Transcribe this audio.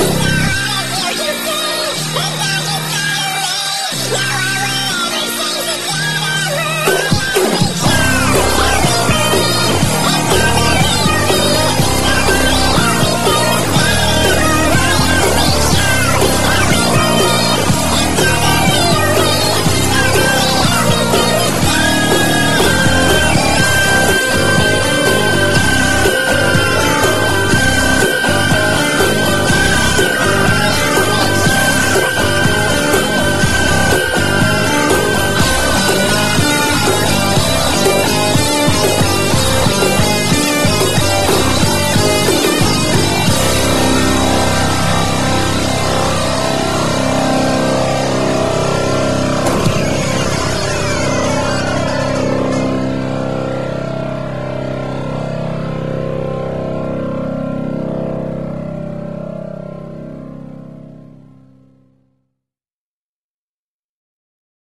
Yeah.